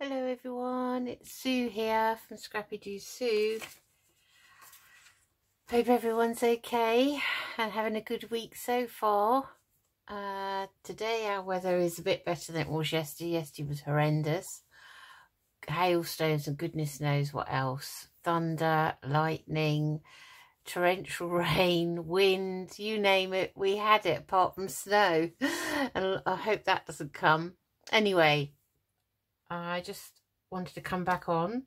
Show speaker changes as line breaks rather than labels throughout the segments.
Hello everyone, it's Sue here from Scrappy Doo Sue. Hope everyone's okay and having a good week so far. Uh, today our weather is a bit better than it was yesterday. Yesterday was horrendous. Hailstones and goodness knows what else. Thunder, lightning, torrential rain, wind, you name it. We had it apart from snow. and I hope that doesn't come. Anyway, I just wanted to come back on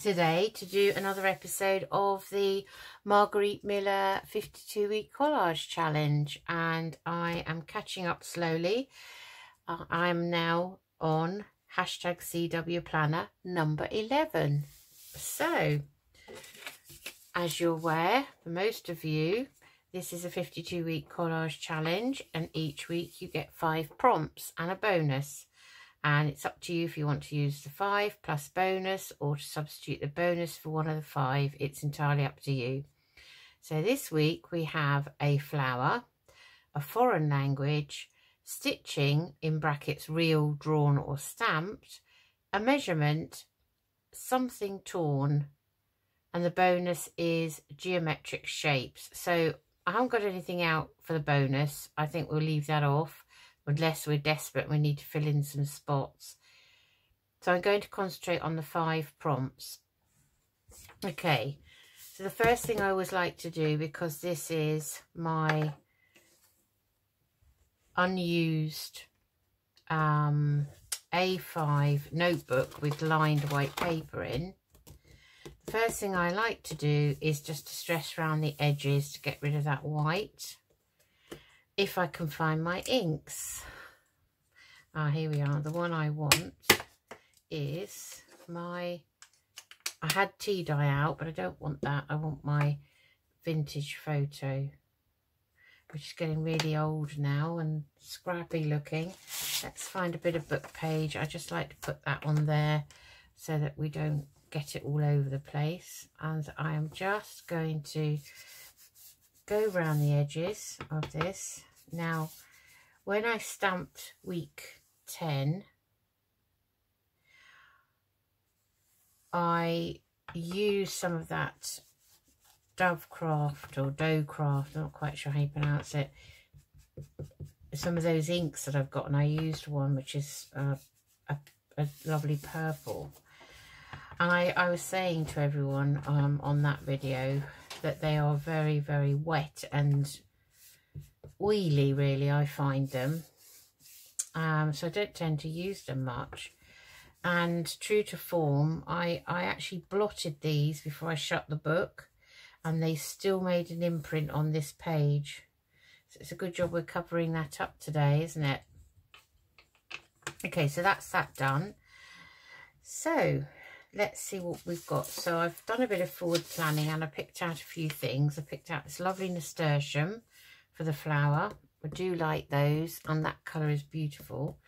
today to do another episode of the Margarete Miller 52 week collage challenge and I am catching up slowly. Uh, I'm now on hashtag CW planner number 11. So as you're aware, for most of you, this is a 52 week collage challenge and each week you get five prompts and a bonus and it's up to you if you want to use the five plus bonus or to substitute the bonus for one of the five. It's entirely up to you. So this week we have a flower a foreign language stitching in brackets real drawn or stamped a measurement something torn and the bonus is geometric shapes. So I haven't got anything out for the bonus. I think we'll leave that off unless we're desperate we need to fill in some spots. So I'm going to concentrate on the five prompts. Okay, so the first thing I always like to do, because this is my unused um, A5 notebook with lined white paper in, the first thing I like to do is just to stress around the edges to get rid of that white if I can find my inks. Ah, here we are. The one I want is my... I had tea dye out, but I don't want that. I want my vintage photo, which is getting really old now and scrappy looking. Let's find a bit of book page. I just like to put that on there so that we don't get it all over the place. And I am just going to go around the edges of this now, when I stamped week 10, I used some of that Dovecraft or Doughcraft, I'm not quite sure how you pronounce it, some of those inks that I've got, and I used one which is uh, a, a, lovely purple. And I, I was saying to everyone um, on that video that they are very, very wet and oily really I find them. Um, so I don't tend to use them much. And true to form I, I actually blotted these before I shut the book and they still made an imprint on this page. So it's a good job we're covering that up today isn't it? Okay so that's that done. So let's see what we've got. So I've done a bit of forward planning and I picked out a few things. I picked out this lovely nasturtium for the flower. I do like those and that colour is beautiful.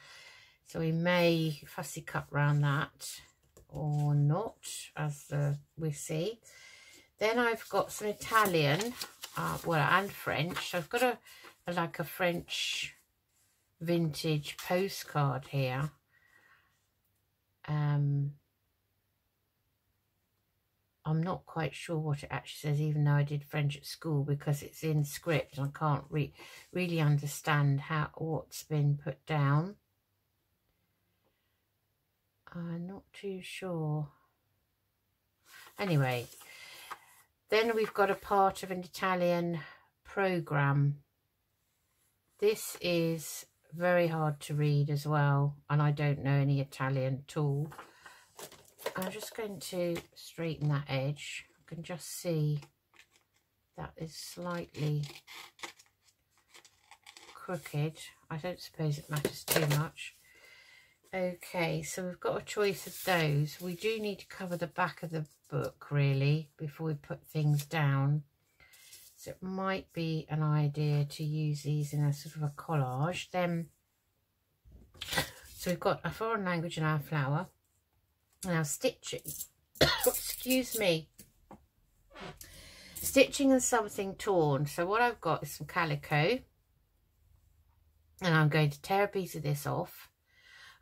So we may fussy cut round that or not as uh, we see. Then I've got some Italian, uh, well and French. I've got a, a like a French vintage postcard here. Um, I'm not quite sure what it actually says, even though I did French at school, because it's in script and I can't re really understand how what's been put down. I'm not too sure. Anyway, then we've got a part of an Italian program. This is very hard to read as well, and I don't know any Italian at all. I'm just going to straighten that edge. I can just see that is slightly crooked. I don't suppose it matters too much. Okay, so we've got a choice of those. We do need to cover the back of the book, really, before we put things down. So it might be an idea to use these in a sort of a collage. Then, so we've got a foreign language in our flower. Now stitching, excuse me, stitching and something torn. So what I've got is some calico and I'm going to tear a piece of this off,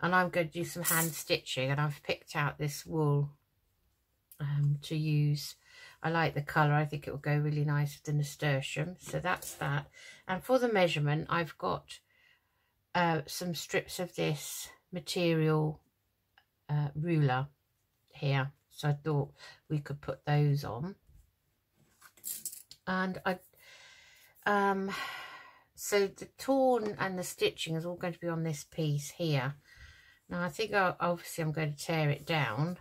and I'm going to do some hand stitching and I've picked out this wool um, to use. I like the colour. I think it will go really nice with the nasturtium. So that's that. And for the measurement, I've got uh, some strips of this material uh, ruler here. So I thought we could put those on. And I, um, so the torn and the stitching is all going to be on this piece here. Now I think I, obviously I'm going to tear it down.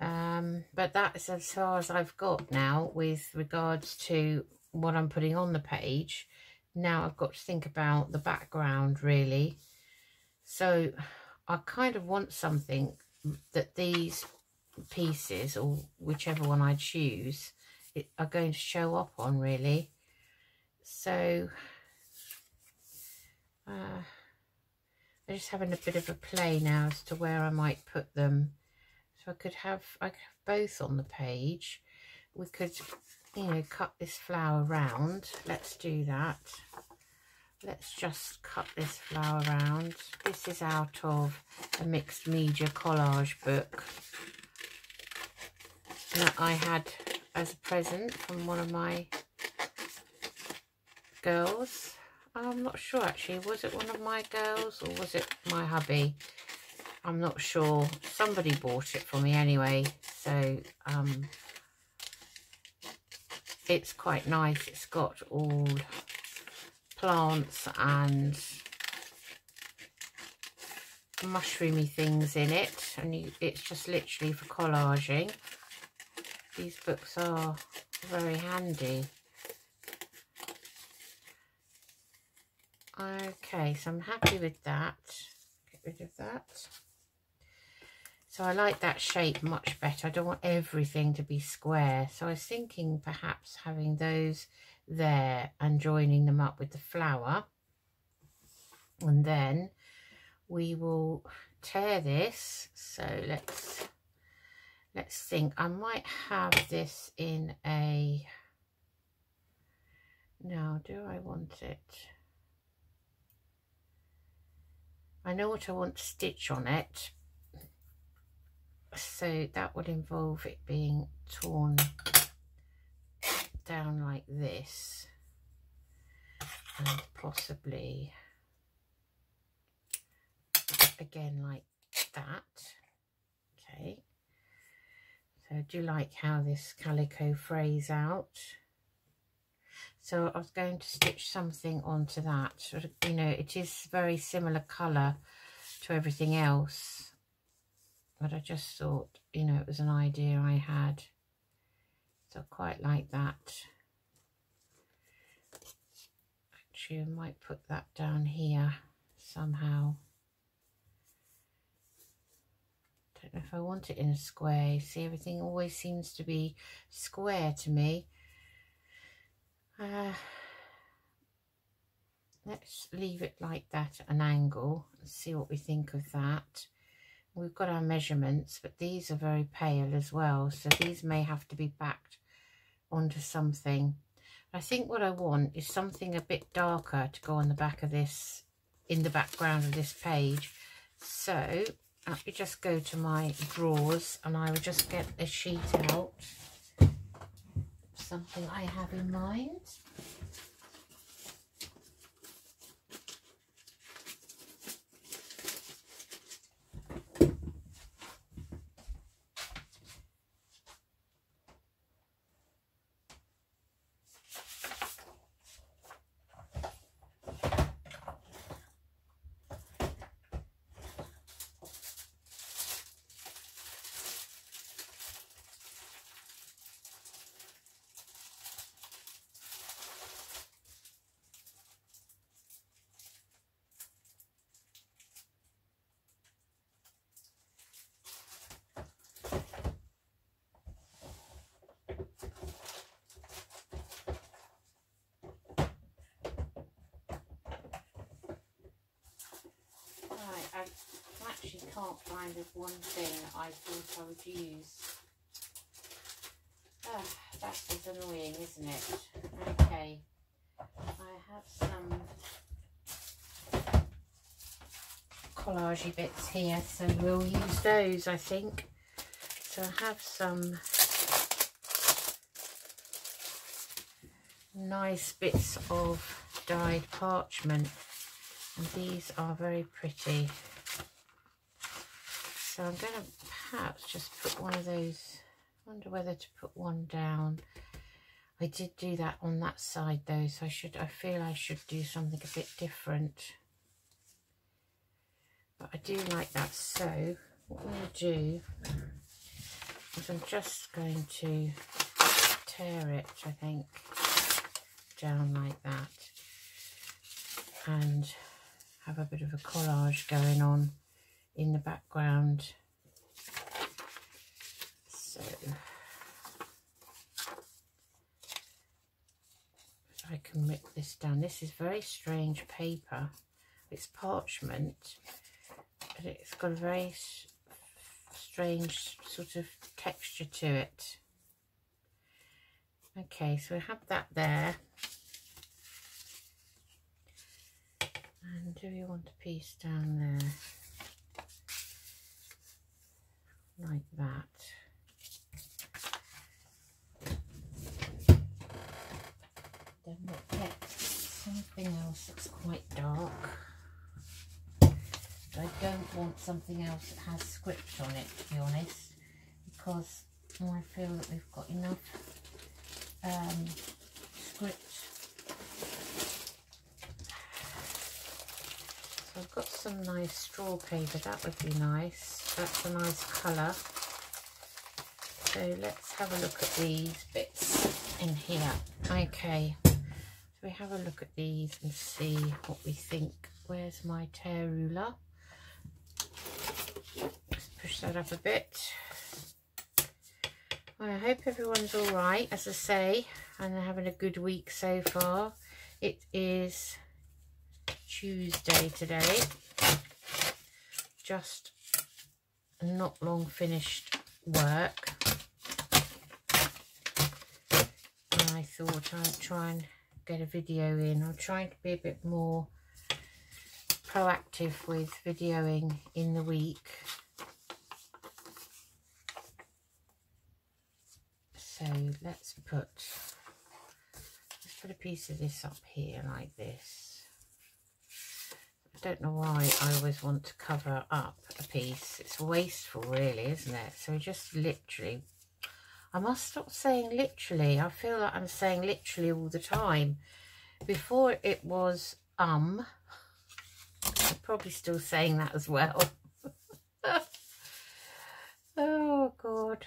Um, but that's as far as I've got now with regards to what I'm putting on the page. Now I've got to think about the background really. So I kind of want something that these pieces or whichever one I choose it, are going to show up on really. So uh, I'm just having a bit of a play now as to where I might put them. So I could have I could have both on the page. We could, you know, cut this flower round. Let's do that. Let's just cut this flower round. This is out of a mixed media collage book that I had as a present from one of my girls. I'm not sure actually. Was it one of my girls or was it my hubby? I'm not sure. Somebody bought it for me anyway. So um, it's quite nice. It's got all plants and mushroomy things in it. And you, it's just literally for collaging. These books are very handy. Okay so I'm happy with that. Get rid of that. So I like that shape much better. I don't want everything to be square. So I was thinking perhaps having those there and joining them up with the flower and then we will tear this. So let's let's think. I might have this in a now do I want it? I know what I want to stitch on it. So that would involve it being torn down like this. And possibly again like that. Okay. So do you like how this calico frays out? So I was going to stitch something onto that. You know it is very similar colour to everything else. But I just thought you know it was an idea I had so I quite like that. Actually, I might put that down here somehow. Don't know if I want it in a square. See, everything always seems to be square to me. Uh, let's leave it like that at an angle and see what we think of that we've got our measurements but these are very pale as well so these may have to be backed onto something. I think what I want is something a bit darker to go on the back of this, in the background of this page. So let me just go to my drawers and I will just get a sheet out. Something I have in mind. Actually can't find the one thing I thought I would use. Ah, that is annoying, isn't it? Okay, I have some collagey bits here, so we'll use those, I think. So I have some nice bits of dyed parchment, and these are very pretty. So I'm going to perhaps just put one of those, I wonder whether to put one down. I did do that on that side though, so I should, I feel I should do something a bit different. But I do like that. So what I'm going to do is I'm just going to tear it, I think, down like that. And have a bit of a collage going on in the background. So I can rip this down. This is very strange paper. It's parchment, but it's got a very strange sort of texture to it. Okay, so we have that there. And do you want a piece down there? Like that. Then we'll get something else that's quite dark. I don't want something else that has script on it, to be honest, because I feel that we've got enough um, script. So I've got some nice straw paper, that would be nice. That's a nice colour. So let's have a look at these bits in here. Okay, so we have a look at these and see what we think. Where's my tear ruler? Let's push that up a bit. Well, I hope everyone's all right, as I say, and they're having a good week so far. It is Tuesday today. Just not long finished work. And I thought I'd try and get a video in. I'm trying to be a bit more proactive with videoing in the week. So let's put, let's put a piece of this up here like this. Don't know why I always want to cover up a piece. It's wasteful really, isn't it? So just literally, I must stop saying literally. I feel like I'm saying literally all the time. Before it was um, I'm probably still saying that as well. oh God.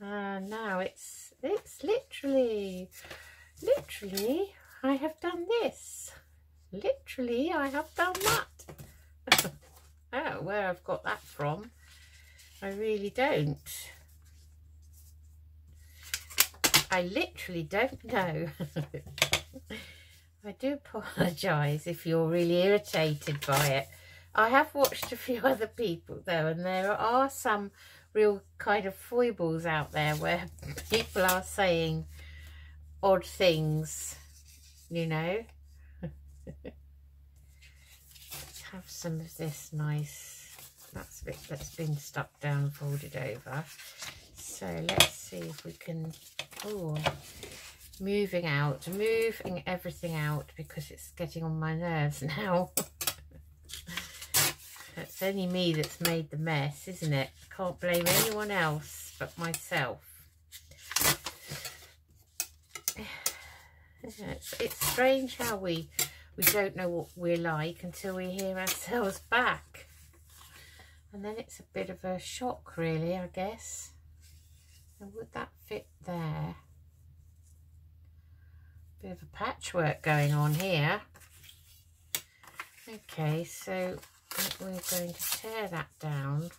Uh, now it's it's literally literally I have done this. Literally I have done that. I don't know where I've got that from. I really don't. I literally don't know. I do apologise if you're really irritated by it. I have watched a few other people though and there are some real kind of foibles out there where people are saying odd things, you know. Have some of this nice, that's bit that's been stuck down, folded over. So let's see if we can, oh, moving out, moving everything out because it's getting on my nerves now. it's only me that's made the mess, isn't it? Can't blame anyone else but myself. It's strange how we we don't know what we're like until we hear ourselves back. And then it's a bit of a shock really, I guess. And would that fit there? Bit of a patchwork going on here. Okay, so we're going to tear that down.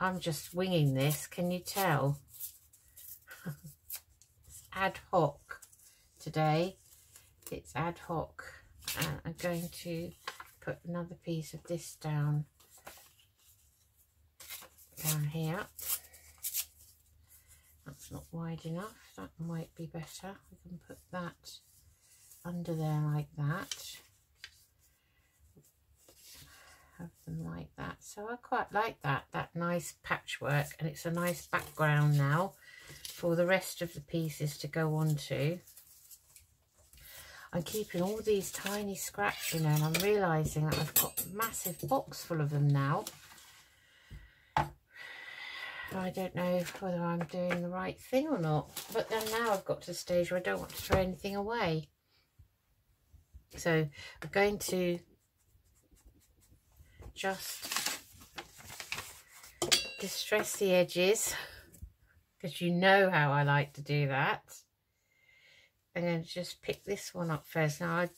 I'm just winging this, can you tell? it's ad hoc today. It's ad hoc. And I'm going to put another piece of this down down here. That's not wide enough. That might be better. We can put that under there like that. have them like that. So I quite like that, that nice patchwork. And it's a nice background now for the rest of the pieces to go on to. I'm keeping all these tiny scraps, in know, and I'm realising that I've got a massive box full of them now. I don't know whether I'm doing the right thing or not. But then now I've got to the stage where I don't want to throw anything away. So I'm going to just distress the edges because you know how I like to do that. I'm going to just pick this one up first. Now, I,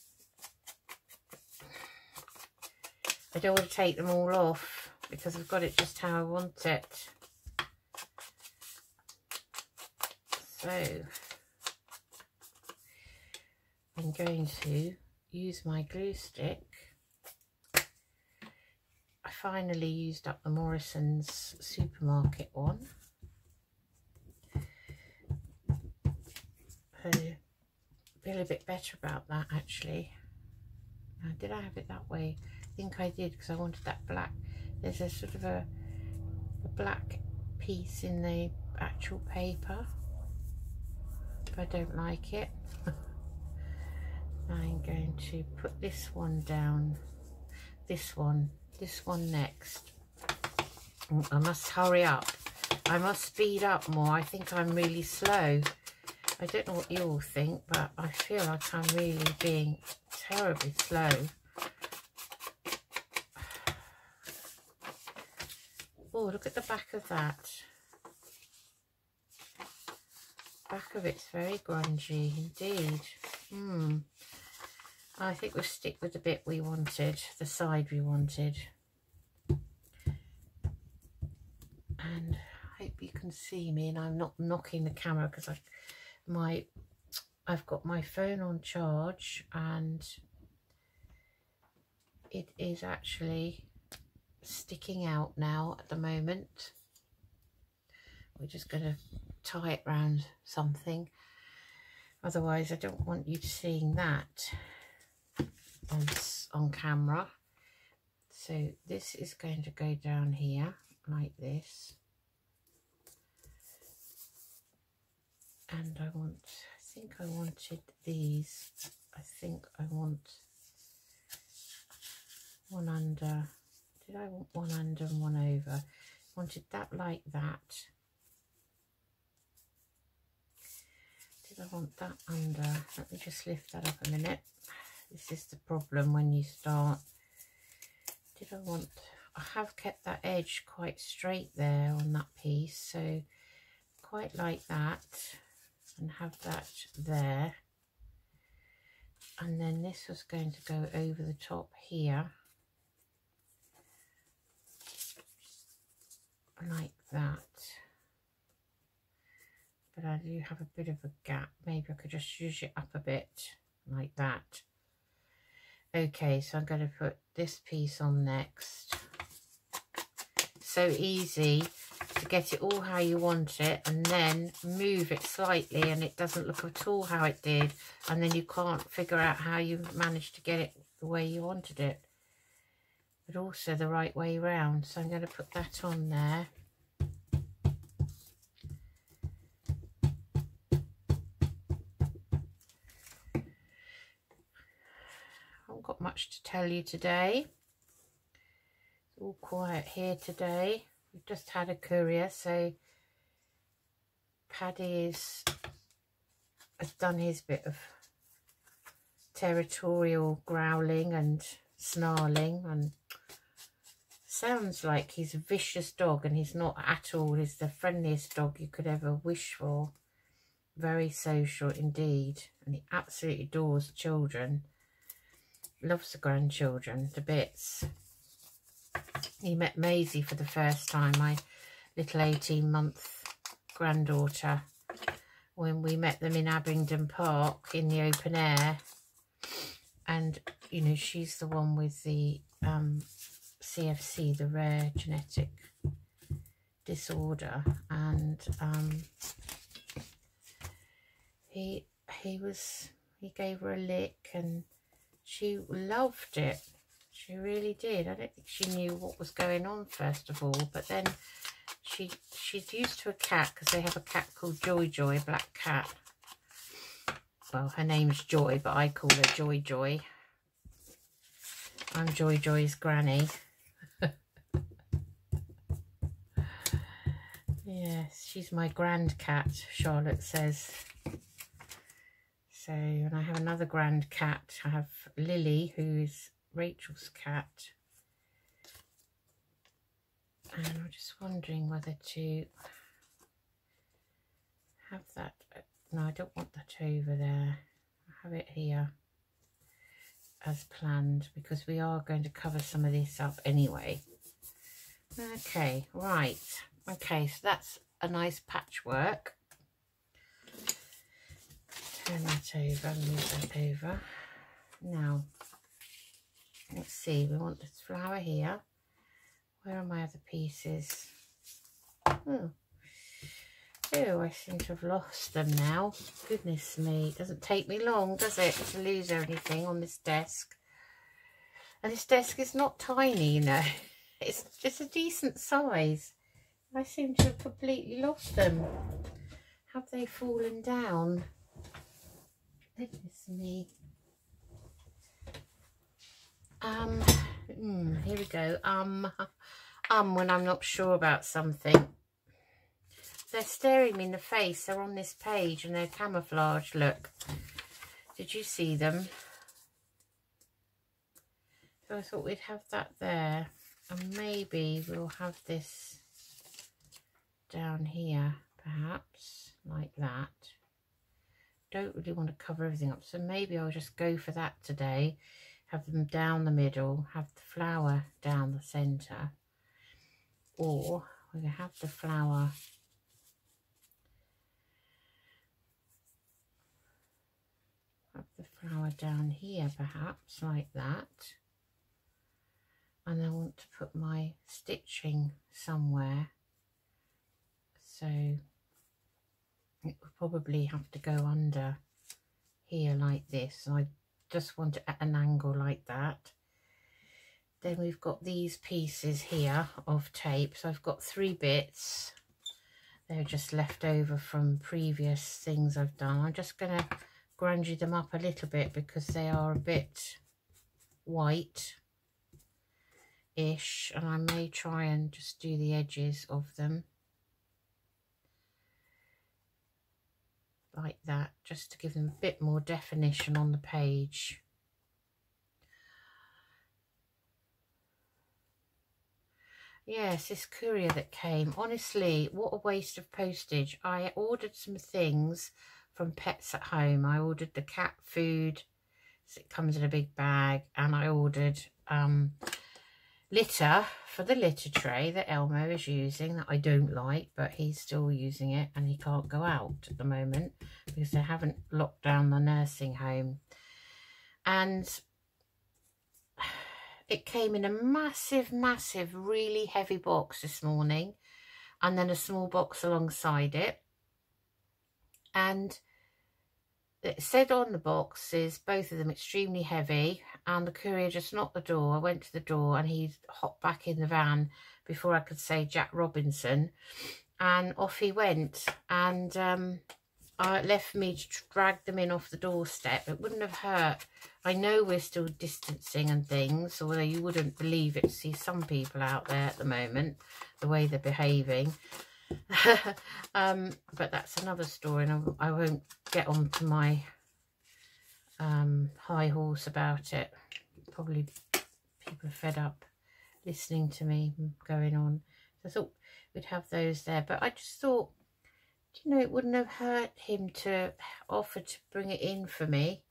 I don't want to take them all off because I've got it just how I want it. So, I'm going to use my glue stick. I finally used up the Morrison's supermarket one. So, feel a bit better about that actually. Now, did I have it that way? I think I did because I wanted that black. There's a sort of a, a black piece in the actual paper. If I don't like it. I'm going to put this one down, this one, this one next. Oh, I must hurry up. I must speed up more. I think I'm really slow. I don't know what you all think, but I feel like I'm really being terribly slow. Oh, look at the back of that. Back of it's very grungy indeed. Hmm. I think we'll stick with the bit we wanted, the side we wanted. And I hope you can see me and I'm not knocking the camera because I my I've got my phone on charge and it is actually sticking out now at the moment. We're just going to tie it round something. Otherwise, I don't want you seeing that on, on camera. So this is going to go down here like this. And I want, I think I wanted these. I think I want one under. Did I want one under and one over? Wanted that like that. Did I want that under? Let me just lift that up a minute. This is the problem when you start. Did I want... I have kept that edge quite straight there on that piece, so quite like that. And have that there. And then this was going to go over the top here. Like that but I do have a bit of a gap. Maybe I could just use it up a bit like that. Okay, so I'm going to put this piece on next. So easy to get it all how you want it and then move it slightly and it doesn't look at all how it did and then you can't figure out how you managed to get it the way you wanted it but also the right way round so I'm going to put that on there haven't got much to tell you today. It's all quiet here today. We've just had a courier, so Paddy is, has done his bit of territorial growling and snarling and sounds like he's a vicious dog and he's not at all. He's the friendliest dog you could ever wish for. Very social indeed and he absolutely adores children loves the grandchildren to bits. He met Maisie for the first time, my little 18-month granddaughter, when we met them in Abingdon Park in the open air. And, you know, she's the one with the um, CFC, the rare genetic disorder. And um, he, he was, he gave her a lick and she loved it. She really did. I don't think she knew what was going on first of all, but then she she's used to a cat because they have a cat called Joy Joy, a black cat. Well, her name's Joy, but I call her Joy Joy. I'm Joy Joy's granny. yes, she's my grand cat, Charlotte says. So, and I have another grand cat. I have Lily, who's Rachel's cat. And I'm just wondering whether to have that. No, I don't want that over there. I have it here as planned because we are going to cover some of this up anyway. Okay, right. Okay, so that's a nice patchwork. Turn that over, move that over. Now, let's see, we want this flower here. Where are my other pieces? Oh. oh, I seem to have lost them now. Goodness me, it doesn't take me long, does it, to lose anything on this desk. And this desk is not tiny, you know. It's just a decent size. I seem to have completely lost them. Have they fallen down? Goodness me. Um, mm, here we go. Um, um, when I'm not sure about something. They're staring me in the face. They're on this page and they're camouflage. Look. Did you see them? So I thought we'd have that there. And maybe we'll have this down here, perhaps, like that. Don't really want to cover everything up. So maybe I'll just go for that today have them down the middle, have the flower down the centre, or we're going to have the flower have the flower down here perhaps like that. And I want to put my stitching somewhere. So it will probably have to go under here like this. I just want it at an angle like that. Then we've got these pieces here of tape. So I've got three bits. They're just left over from previous things I've done. I'm just going to grunge them up a little bit because they are a bit white ish and I may try and just do the edges of them like that just to give them a bit more definition on the page. Yes, this courier that came. Honestly, what a waste of postage. I ordered some things from Pets at Home. I ordered the cat food. So it comes in a big bag. And I ordered um, litter for the litter tray that Elmo is using that I don't like, but he's still using it and he can't go out at the moment because they haven't locked down the nursing home. And it came in a massive, massive, really heavy box this morning and then a small box alongside it. And it said on the boxes, both of them extremely heavy, and the courier just knocked the door. I went to the door and he hopped back in the van before I could say Jack Robinson, and off he went. And um, left me to drag them in off the doorstep. It wouldn't have hurt. I know we're still distancing and things, although you wouldn't believe it to see some people out there at the moment, the way they're behaving. um, but that's another story and I, I won't get on to my um, high horse about it. Probably people fed up listening to me going on. So I thought we'd have those there. But I just thought, you know, it wouldn't have hurt him to offer to bring it in for me.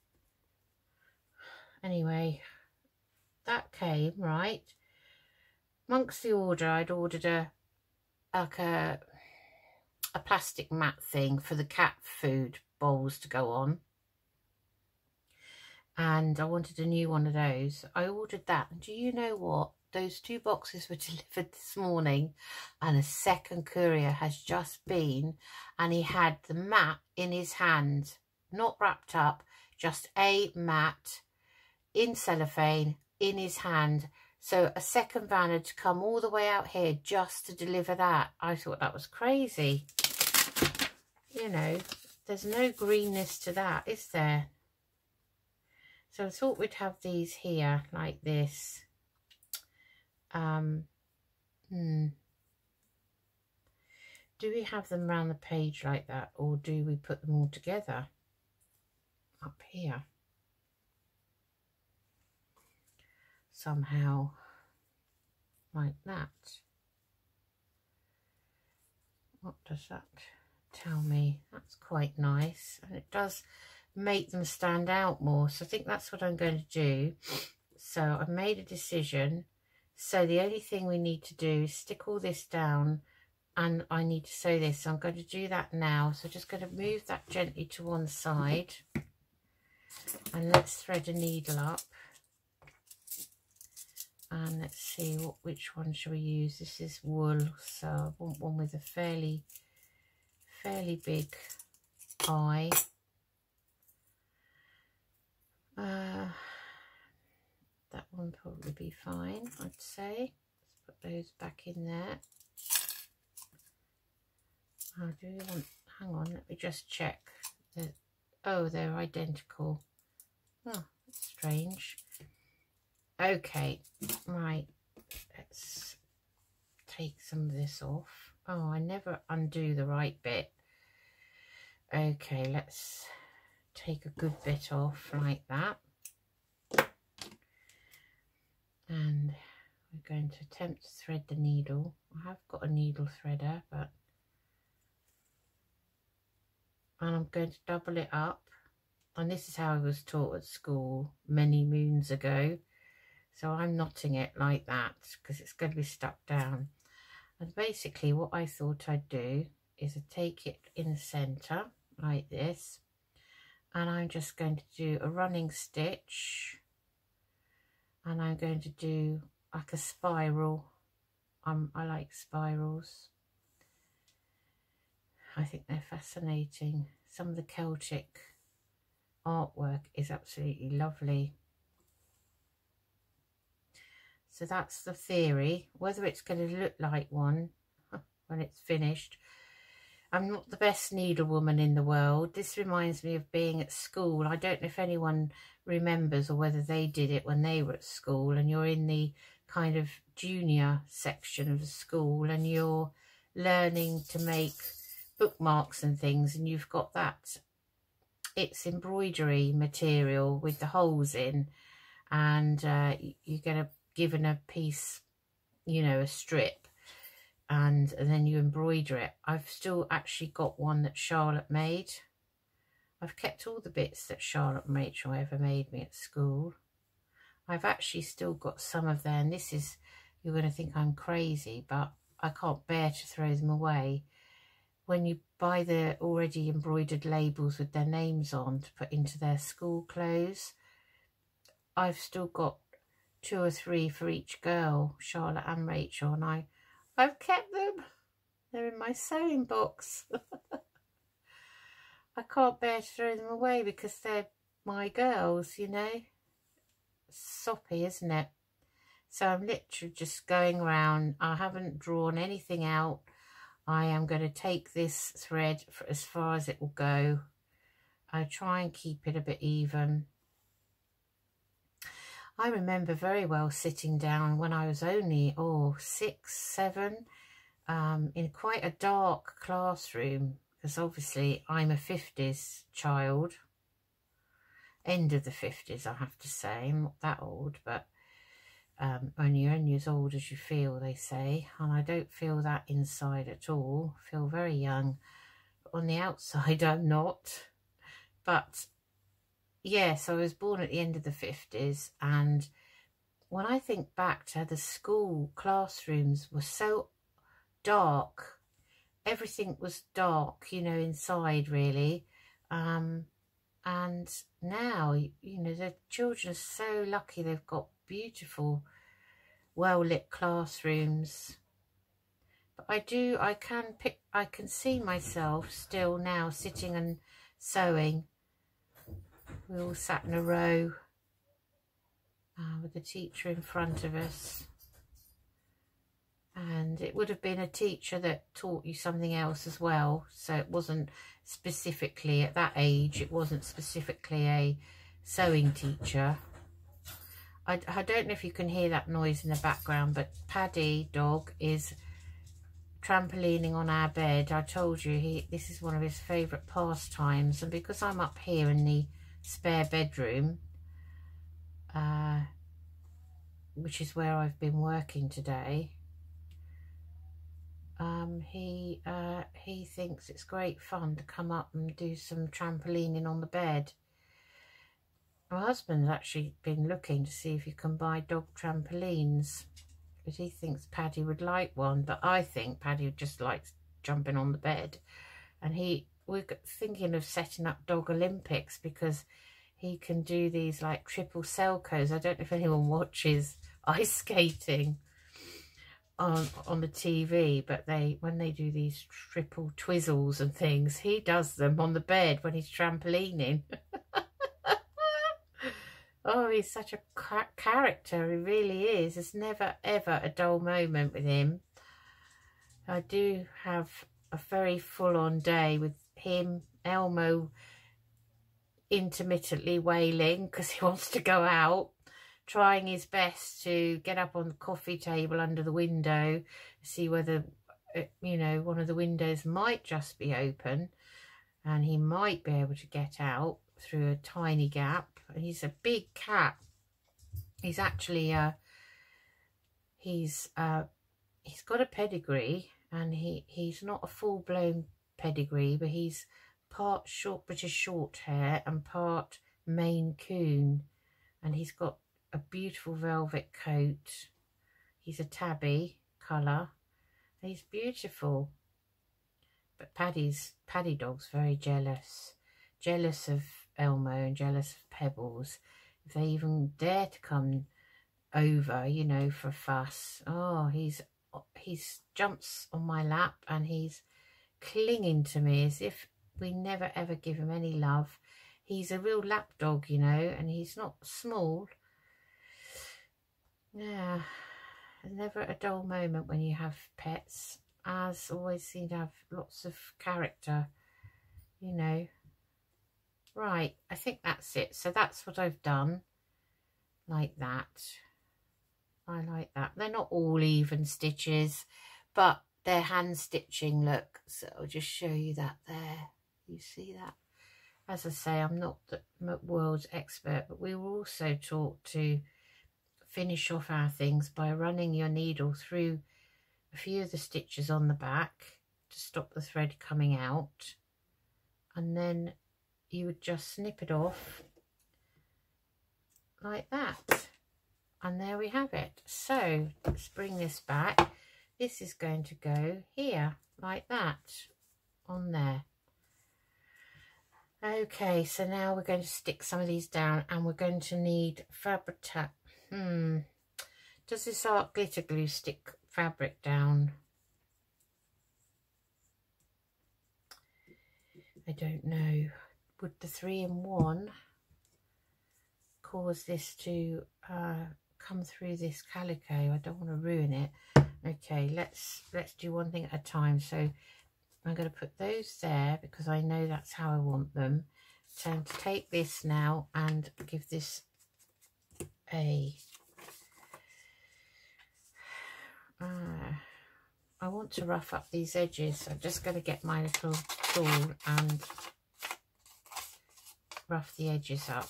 Anyway, that came, right? Amongst the order, I'd ordered a like a a plastic mat thing for the cat food bowls to go on and I wanted a new one of those. I ordered that. And do you know what? Those two boxes were delivered this morning and a second courier has just been and he had the mat in his hand, not wrapped up, just a mat in cellophane in his hand. So a second van had to come all the way out here just to deliver that. I thought that was crazy. You know, there's no greenness to that, is there? So I thought we'd have these here like this. Um, hmm. Do we have them around the page like that or do we put them all together up here? Somehow like that. What does that tell me? That's quite nice and it does make them stand out more. So I think that's what I'm going to do. So I've made a decision. So the only thing we need to do is stick all this down and I need to sew this. So I'm going to do that now. So just going to move that gently to one side and let's thread a needle up. And let's see what which one shall we use. This is wool, so I want one with a fairly fairly big eye. Uh, that one probably be fine, I'd say. Let's put those back in there. Oh, do want, hang on, let me just check. Oh, they're identical. Oh, that's strange. Okay, right, let's take some of this off. Oh, I never undo the right bit. Okay, let's take a good bit off like that. And we're going to attempt to thread the needle. I have got a needle threader, but and I'm going to double it up and this is how I was taught at school many moons ago so I'm knotting it like that because it's going to be stuck down and basically what I thought I'd do is I take it in the centre like this and I'm just going to do a running stitch and I'm going to do like a spiral um, I like spirals I think they're fascinating. Some of the Celtic artwork is absolutely lovely. So that's the theory. Whether it's going to look like one when it's finished. I'm not the best needlewoman in the world. This reminds me of being at school. I don't know if anyone remembers or whether they did it when they were at school and you're in the kind of junior section of the school and you're learning to make bookmarks and things and you've got that it's embroidery material with the holes in and uh, you're going to given a piece you know a strip and, then you embroider it. I've still actually got one that Charlotte made. I've kept all the bits that Charlotte and Rachel ever made me at school. I've actually still got some of them. This is you're going to think I'm crazy but I can't bear to throw them away. When you buy the already embroidered labels with their names on to put into their school clothes. I've still got two or three for each girl, Charlotte and Rachel, and I, I've kept them. They're in my sewing box. I can't bear to throw them away because they're my girls, you know. Soppy, isn't it? So I'm literally just going around. I haven't drawn anything out. I am going to take this thread as far as it will go. I try and keep it a bit even. I remember very well sitting down when I was only, oh, six, seven, um, in quite a dark classroom, because obviously I'm a 50s child, end of the 50s, I have to say, I'm not that old, but um, only as old as you feel, they say. And I don't feel that inside at all. I feel very young. But on the outside, I'm not. But yes, I was born at the end of the 50s. And when I think back to the school classrooms were so dark, everything was dark, you know, inside really. Um, and now, you know, the children are so lucky they've got beautiful, well-lit classrooms. But I do, I can pick, I can see myself still now sitting and sewing. We all sat in a row. uh, with the teacher in front of us. And it would have been a teacher that taught you something else as well. So it wasn't specifically at that age, it wasn't specifically a sewing teacher. I, I don't know if you can hear that noise in the background, but Paddy dog is trampolining on our bed. I told you he this is one of his favourite pastimes, and because I'm up here in the spare bedroom, uh, which is where I've been working today, um, he uh, he thinks it's great fun to come up and do some trampolining on the bed. My husband's actually been looking to see if you can buy dog trampolines because he thinks Paddy would like one, but I think Paddy just likes jumping on the bed. And he we're thinking of setting up dog Olympics because he can do these like triple Salchows. I don't know if anyone watches ice skating on on the TV, but they when they do these triple twizzles and things, he does them on the bed when he's trampolining. Oh, he's such a character. He really is. There's never, ever a dull moment with him. I do have a very full-on day with him, Elmo intermittently wailing because he wants to go out, trying his best to get up on the coffee table under the window, see whether, uh, you know, one of the windows might just be open and he might be able to get out through a tiny gap He's a big cat. He's actually uh he's uh he's got a pedigree and he he's not a full-blown pedigree but he's part short British short hair and part Maine Coon and he's got a beautiful velvet coat. He's a tabby colour. He's beautiful. But Paddy's Paddy dog's very jealous. Jealous of Elmo and jealous of Pebbles. If they even dare to come over, you know, for a fuss. Oh, he's he's jumps on my lap and he's clinging to me as if we never ever give him any love. He's a real lap dog, you know, and he's not small. Yeah, never a dull moment when you have pets. As always seem to have lots of character, you know. Right, I think that's it. So that's what I've done, like that. I like that. They're not all even stitches, but they're hand stitching, look. So I'll just show you that there. You see that? As I say, I'm not the world's expert, but we were also taught to finish off our things by running your needle through a few of the stitches on the back to stop the thread coming out. And then you would just snip it off like that and there we have it. So let's bring this back. This is going to go here like that on there. Okay so now we're going to stick some of these down and we're going to need fabric tack hmm does this art glitter glue stick fabric down? I don't know. Would the three in one cause this to uh, come through this calico? I don't want to ruin it. Okay, let's let's do one thing at a time. So I'm going to put those there because I know that's how I want them. So I'm to take this now and give this a uh, I want to rough up these edges. So I'm just going to get my little tool and rough the edges up.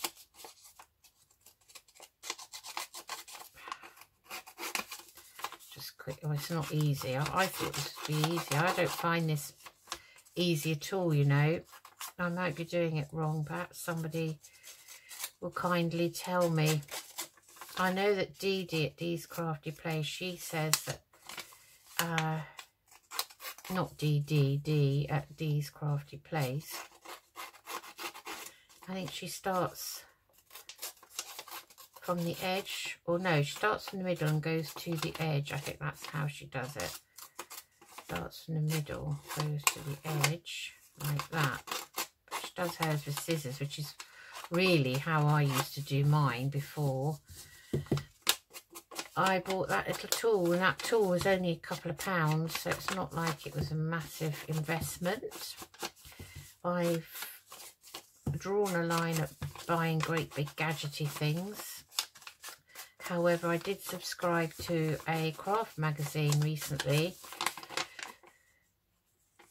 Just quick, oh, it's not easy. I, I thought this would be easy. I don't find this easy at all, you know. I might be doing it wrong. Perhaps somebody will kindly tell me. I know that Dee Dee at Dee's Crafty Place, she says that, uh, not Dee Dee, Dee at Dee's Crafty Place, I think she starts from the edge, or no, she starts from the middle and goes to the edge. I think that's how she does it. Starts from the middle, goes to the edge, like that. She does hers with scissors, which is really how I used to do mine before. I bought that little tool and that tool was only a couple of pounds so it's not like it was a massive investment. I've drawn a line at buying great big gadgety things. However, I did subscribe to a craft magazine recently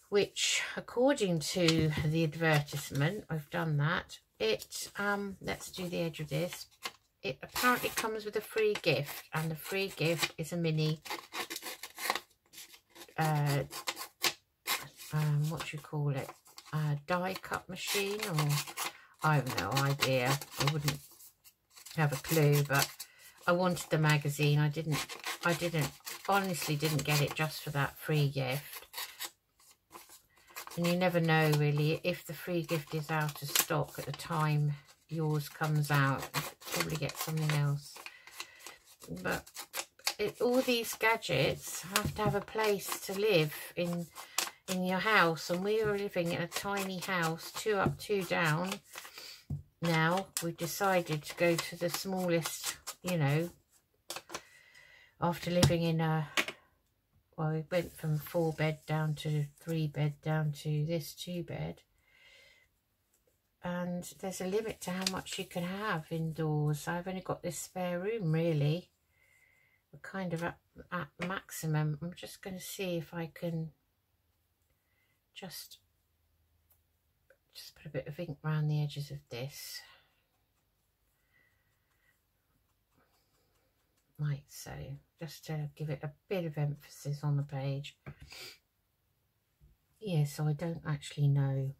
which according to the advertisement, I've done that, it, um, let's do the edge of this, it apparently comes with a free gift and the free gift is a mini uh, um, what do you call it? A die cut machine or I have no idea. I wouldn't have a clue but I wanted the magazine. I didn't I didn't honestly didn't get it just for that free gift. And you never know really if the free gift is out of stock at the time yours comes out probably get something else. But it, all these gadgets have to have a place to live in in your house. And we are living in a tiny house two up two down. Now we've decided to go to the smallest you know after living in a well we went from four bed down to three bed down to this two bed and there's a limit to how much you can have indoors. I've only got this spare room really. We're kind of at, at maximum. I'm just going to see if I can just just put a bit of ink around the edges of this. Like so, just to give it a bit of emphasis on the page. Yeah, so I don't actually know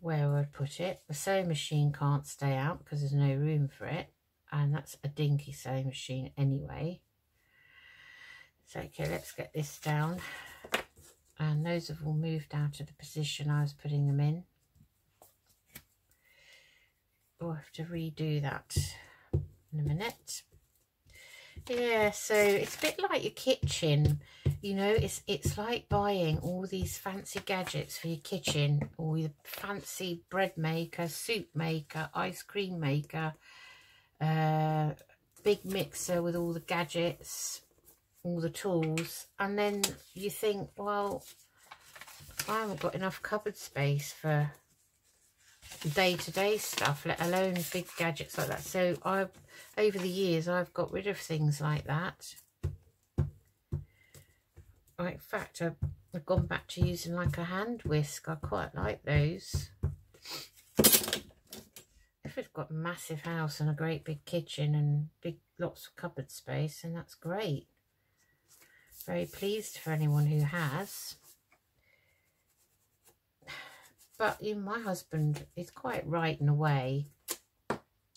where I'd put it. The sewing machine can't stay out because there's no room for it. And that's a dinky sewing machine anyway. So, okay, let's get this down. And those have all moved out of the position I was putting them in. I'll have to redo that in a minute. Yeah, so it's a bit like your kitchen you know it's it's like buying all these fancy gadgets for your kitchen or your fancy bread maker soup maker ice cream maker uh big mixer with all the gadgets all the tools and then you think well i haven't got enough cupboard space for day-to-day -day stuff let alone big gadgets like that so i've over the years i've got rid of things like that in fact, I've, I've gone back to using like a hand whisk. I quite like those. If it's got a massive house and a great big kitchen and big lots of cupboard space, then that's great. Very pleased for anyone who has. But you know, my husband is quite right in a way.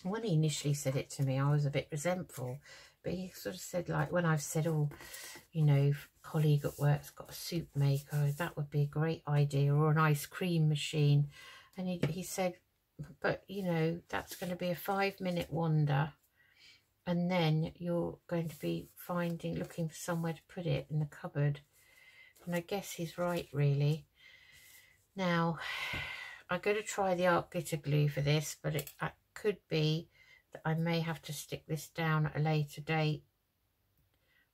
When he initially said it to me, I was a bit resentful. But he sort of said, like, when I've said, oh, you know, colleague at work's got a soup maker, that would be a great idea, or an ice cream machine. And he, he said, but, you know, that's going to be a five-minute wonder. And then you're going to be finding, looking for somewhere to put it in the cupboard. And I guess he's right, really. Now, I'm going to try the art glitter glue for this, but it, could be that I may have to stick this down at a later date.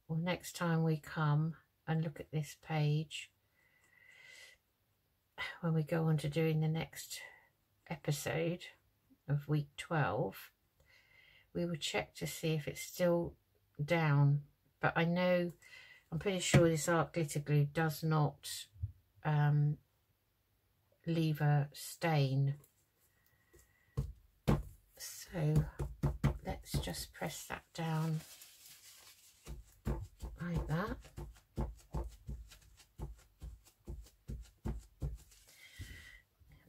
Or next time we come and look at this page when we go on to doing the next episode of week 12 we will check to see if it's still down. But I know I'm pretty sure this art glitter glue does not um, leave a stain so let's just press that down like that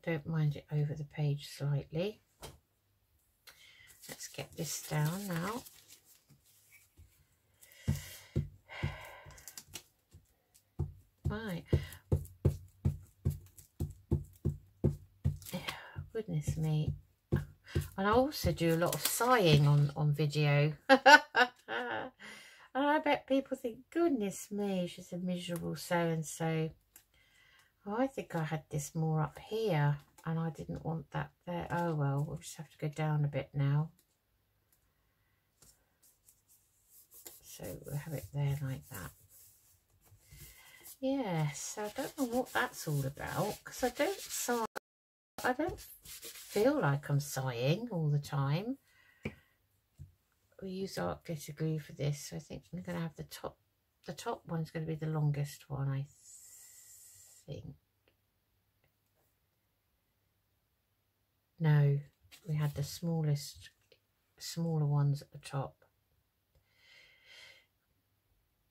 don't mind it over the page slightly. Let's get this down now. Right. Me. And I also do a lot of sighing on, on video. and I bet people think, goodness me, she's a miserable so-and-so. Oh, I think I had this more up here and I didn't want that there. Oh well, we'll just have to go down a bit now. so we'll have it there like that yes I don't know what that's all about because I don't sigh I don't feel like I'm sighing all the time. We use art glitter glue for this so I think I'm going to have the top the top one's going to be the longest one I think. No we had the smallest smaller ones at the top.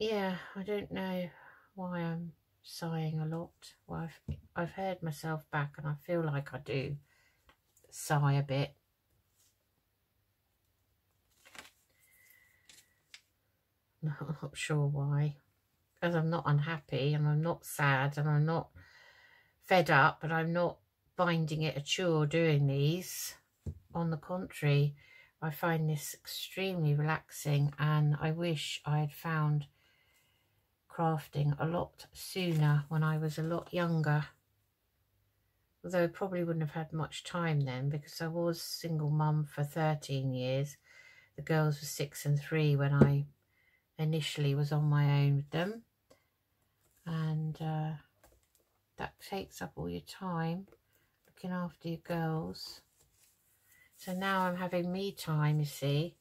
Yeah I don't know why I'm sighing a lot. Well I've, I've heard myself back and I feel like I do sigh a bit. I'm not sure why. Because I'm not unhappy and I'm not sad and I'm not fed up and I'm not finding it a chore doing these. On the contrary I find this extremely relaxing and I wish I had found crafting a lot sooner when I was a lot younger. Although I probably wouldn't have had much time then because I was single mum for 13 years. The girls were six and three when I initially was on my own with them. And uh, that takes up all your time looking after your girls. So now I'm having me time you see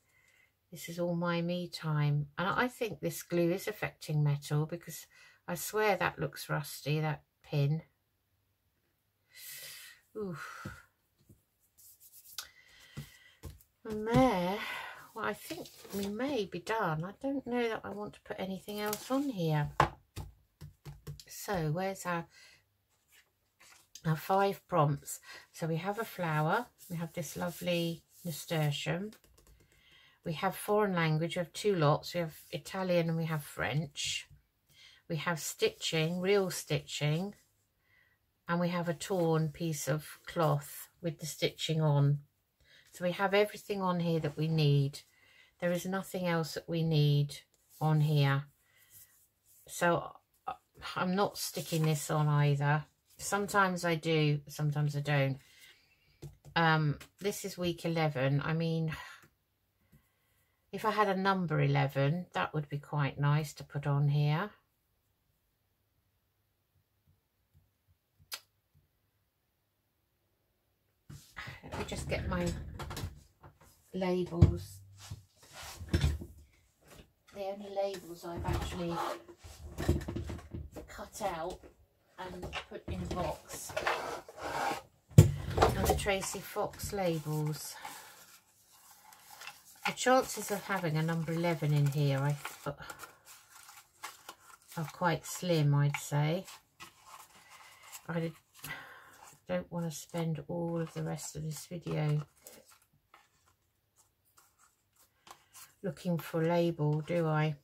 this is all my me time and I think this glue is affecting metal because I swear that looks rusty that pin Oof. and there well, I think we may be done. I don't know that I want to put anything else on here. So where's our, our five prompts? So we have a flower. We have this lovely nasturtium. We have foreign language. We have two lots. We have Italian and we have French. We have stitching, real stitching. And we have a torn piece of cloth with the stitching on. So we have everything on here that we need. There is nothing else that we need on here. So uh, I'm not sticking this on either. Sometimes I do, sometimes I don't. Um, this is week 11. I mean, if I had a number 11, that would be quite nice to put on here. Let me just get my labels. The only labels I've actually cut out and put in a box are the Tracy Fox labels. The chances of having a number 11 in here I are quite slim, I'd say. I don't want to spend all of the rest of this video looking for a label, do I?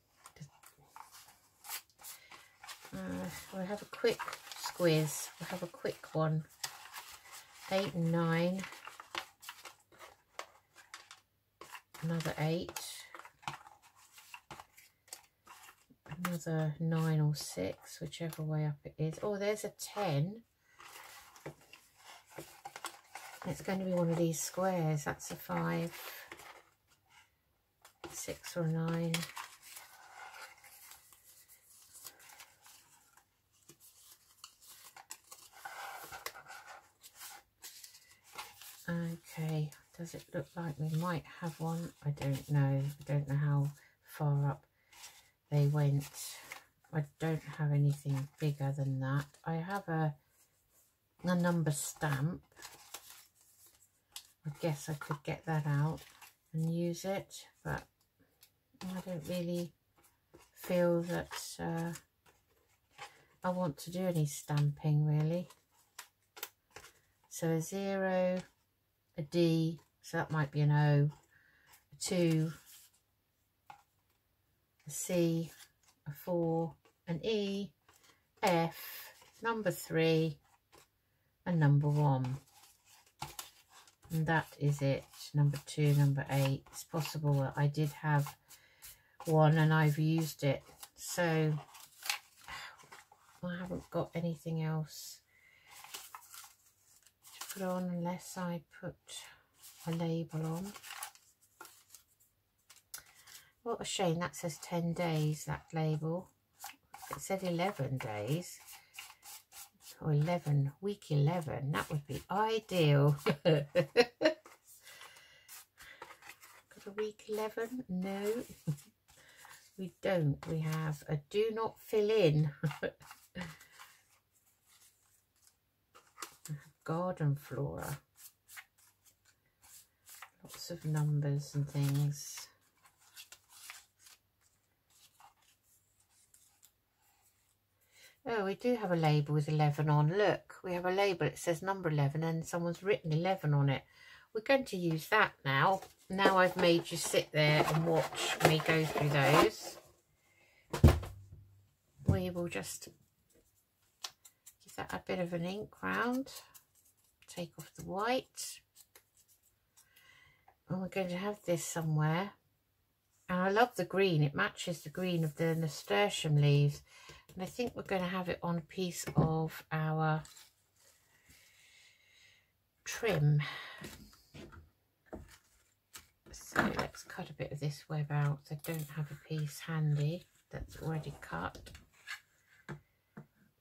Uh, we'll have a quick squiz. We'll have a quick one. Eight and nine. Another eight. Another nine or six, whichever way up it is. Oh, there's a ten. It's going to be one of these squares. That's a five six or nine. Okay, does it look like we might have one? I don't know. I don't know how far up they went. I don't have anything bigger than that. I have a, a number stamp. I guess I could get that out and use it, but I don't really feel that uh, I want to do any stamping really. So a zero, a D, so that might be an O, a two, a C, a four, an E, F, number three, and number one. And that is it, number two, number eight. It's possible that I did have one and I've used it. So I haven't got anything else to put on unless I put a label on. What a shame that says 10 days, that label. It said 11 days. Or 11, week 11. That would be ideal. Got a week 11? No. we don't. We have a do not fill in. garden flora. Lots of numbers and things. Oh, we do have a label with 11 on. Look, we have a label. It says number 11 and someone's written 11 on it. We're going to use that now. Now I've made you sit there and watch me go through those. We will just give that a bit of an ink round. Take off the white. And we're going to have this somewhere. And I love the green. It matches the green of the nasturtium leaves. And I think we're going to have it on a piece of our trim. So let's cut a bit of this web out. I don't have a piece handy that's already cut.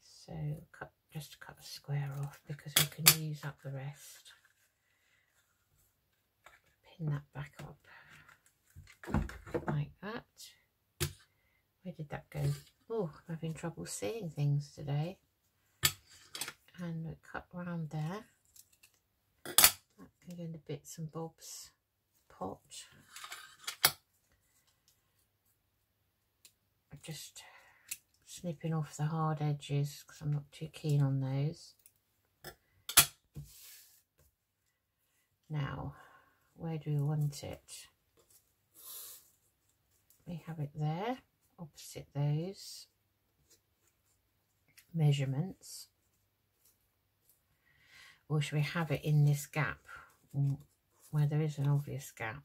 So cut just cut a square off because we can use up the rest. Pin that back up like that. Where did that go? Oh, I'm having trouble seeing things today. And we cut around there. That can go into bits and bobs pot. I'm just snipping off the hard edges because I'm not too keen on those. Now, where do we want it? We have it there opposite those measurements. Or should we have it in this gap where there is an obvious gap?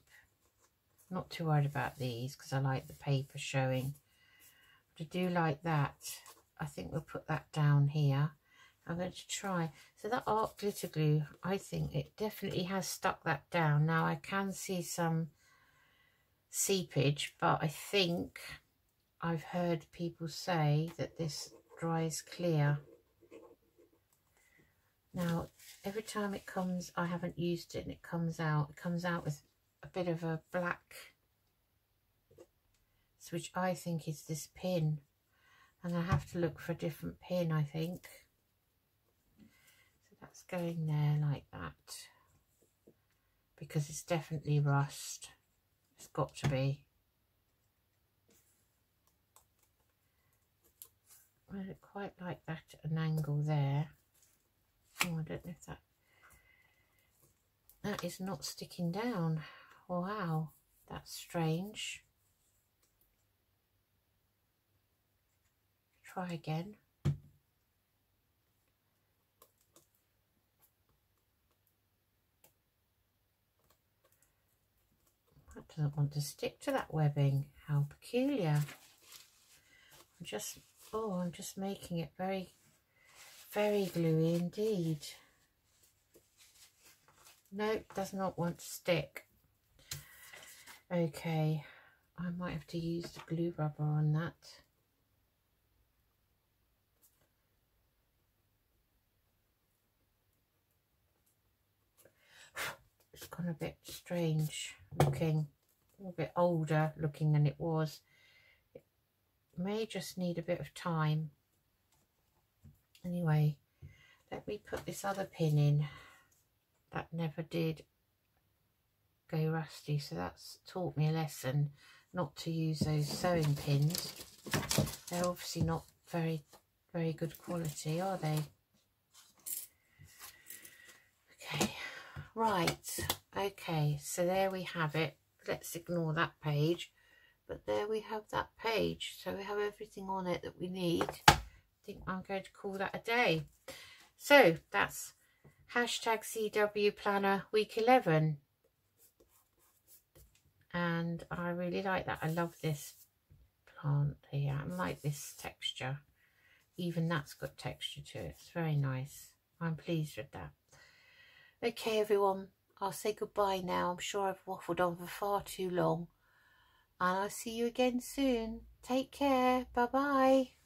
Not too worried about these because I like the paper showing. But I do like that I think we'll put that down here I'm going to try so that art glitter glue I think it definitely has stuck that down now I can see some seepage but I think I've heard people say that this dries clear. Now, every time it comes, I haven't used it and it comes out, it comes out with a bit of a black, which I think is this pin. And I have to look for a different pin, I think. Going there like that. Because it's definitely rust. It's got to be. I quite like that at an angle there. Oh, I don't know if that... That is not sticking down. Wow, that's strange. Try again. That doesn't want to stick to that webbing. How peculiar. I'm just Oh, I'm just making it very, very gluey indeed. No, does not want to stick. Okay, I might have to use the glue rubber on that. It's gone a bit strange looking, a bit older looking than it was It may just need a bit of time. Anyway, let me put this other pin in. That never did go rusty, so that's taught me a lesson not to use those sewing pins. They're obviously not very, very good quality, are they? Okay, right, okay, so there we have it. Let's ignore that page. But there we have that page. So we have everything on it that we need. I think i'm going to call that a day. So that's hashtag cw planner week 11 and i really like that. I love this plant here. I like this texture. Even that's got texture to it. It's very nice. I'm pleased with that. Okay everyone i'll say goodbye now i'm sure i've waffled on for far too long and I'll see you again soon. Take care. Bye-bye.